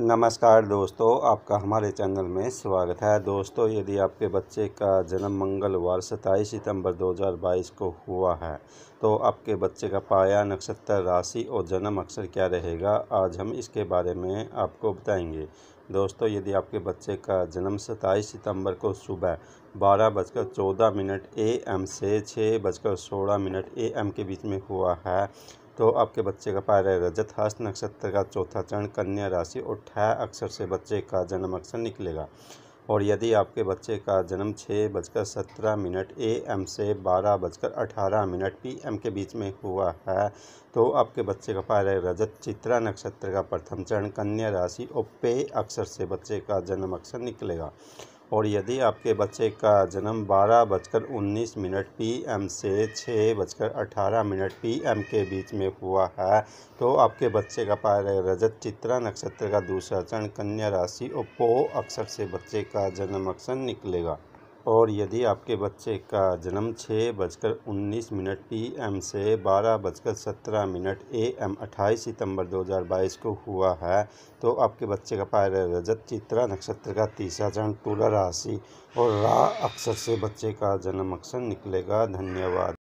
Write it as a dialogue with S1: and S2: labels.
S1: नमस्कार दोस्तों, आपका हमारे चैनल में स्वागत है। दोस्तों, यदि आपके बच्चे का जन्म मंगलवार सताईस सितंबर 2022 को हुआ है तो आपके बच्चे का पाया नक्षत्र राशि और जन्म अक्षर क्या रहेगा, आज हम इसके बारे में आपको बताएँगे। दोस्तों, यदि आपके बच्चे का जन्म सताईस सितंबर को सुबह बारह बजकर चौदह मिनट ए एम से छः बजकर सोलह मिनट ए एम के बीच में हुआ है। तो आपके बच्चे का पारा रजत, हस्त नक्षत्र का चौथा चरण, कन्या राशि और ठा अक्षर से बच्चे का जन्म अक्षर निकलेगा। और यदि आपके बच्चे का जन्म छः बजकर सत्रह मिनट ए एम से बारह बजकर अठारह मिनट पी एम के बीच में हुआ है तो आपके बच्चे का पारा रजत, चित्रा नक्षत्र का प्रथम चरण, कन्या राशि और पे अक्षर से बच्चे का जन्म अक्षर निकलेगा। और यदि आपके बच्चे का जन्म बारह बजकर उन्नीस मिनट पी एम से छः बजकर अठारह मिनट पी एम के बीच में हुआ है तो आपके बच्चे का पार रजत चित्रा नक्षत्र का दूसरा चरण कन्या राशि और पो अक्षर से बच्चे का जन्म अक्षर निकलेगा। और यदि आपके बच्चे का जन्म छः बजकर उन्नीस मिनट पी एम से बारह बजकर सत्रह मिनट ए एम अट्ठाईस सितंबर दो हज़ार बाईस को हुआ है तो आपके बच्चे का पायर रजत चित्रा नक्षत्र का तीसरा चरण तुला राशि और रा अक्षर से बच्चे का जन्म अक्षर निकलेगा। धन्यवाद।